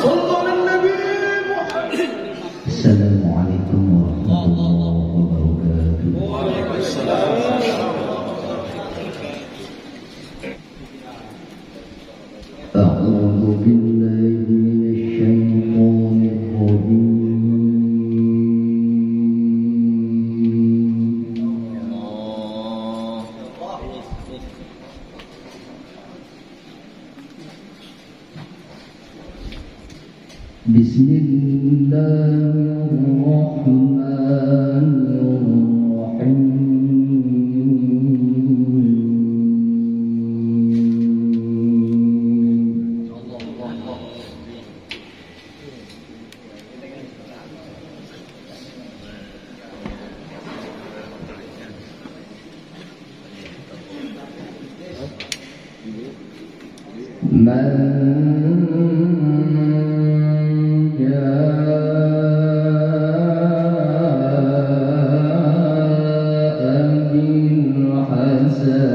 そんな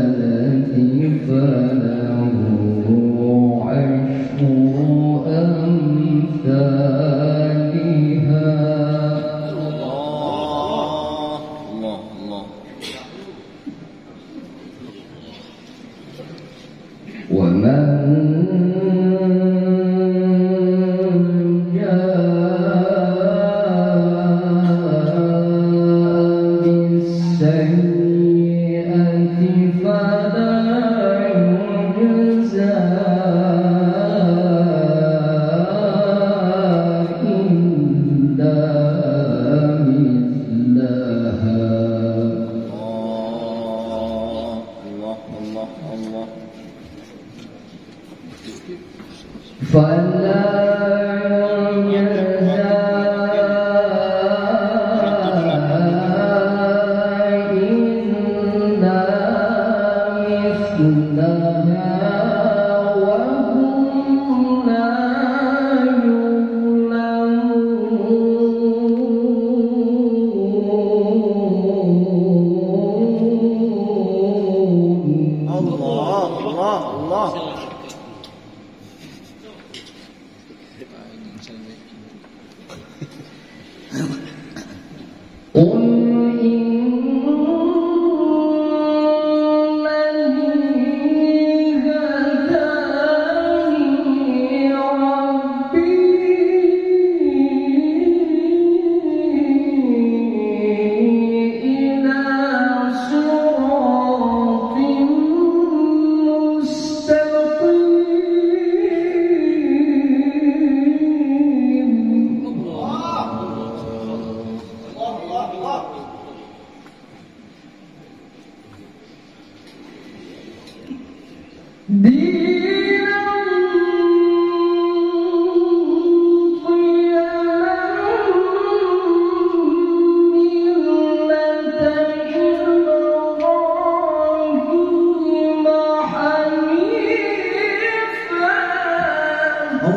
بالحسنة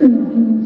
嗯嗯。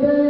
good.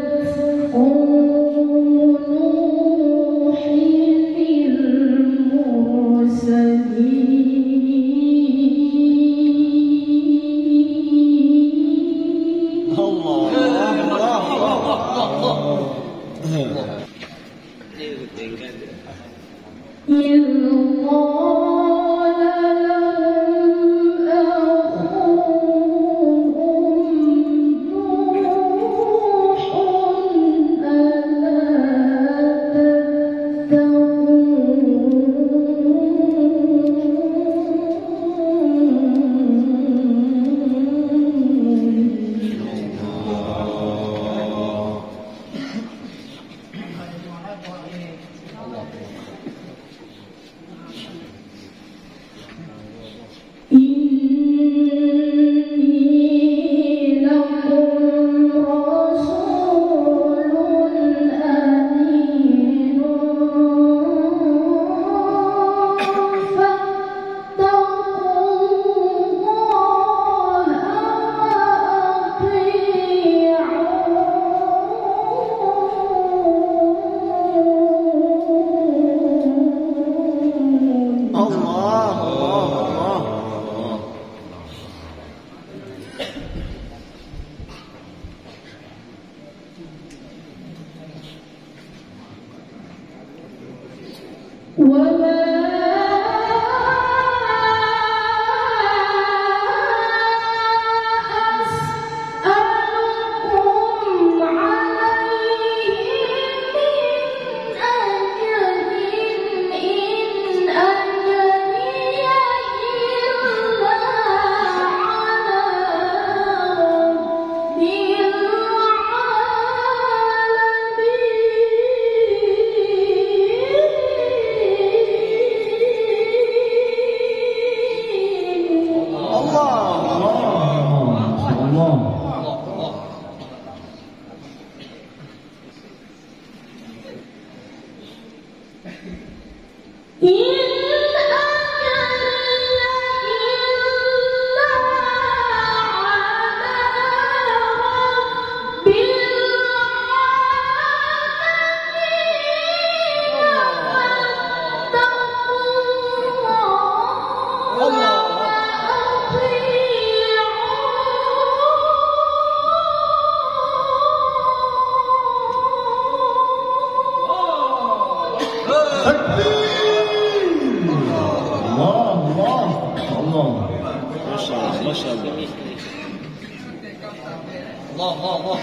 ما شاء الله. الله الله الله.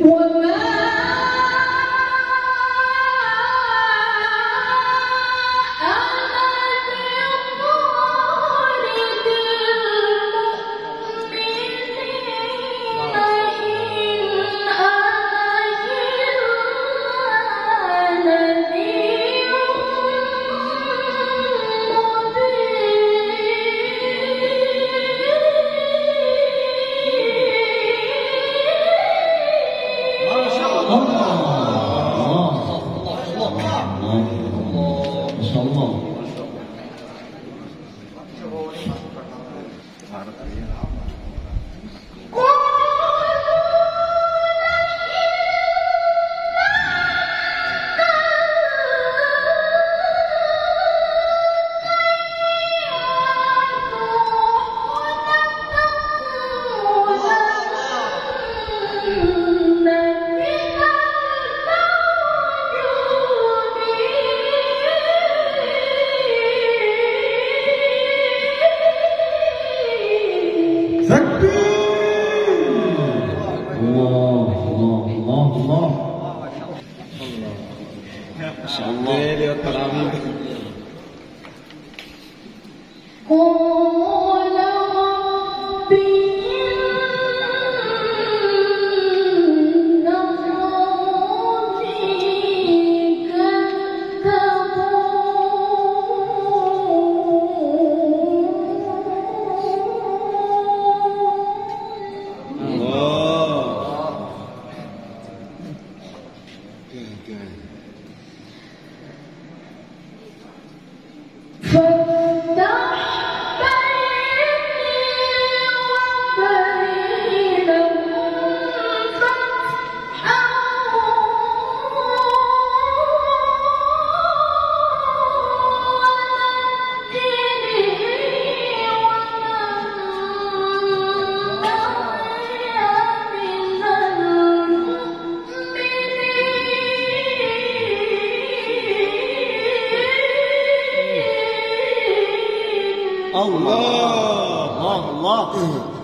وما الله. الله. الله. الله.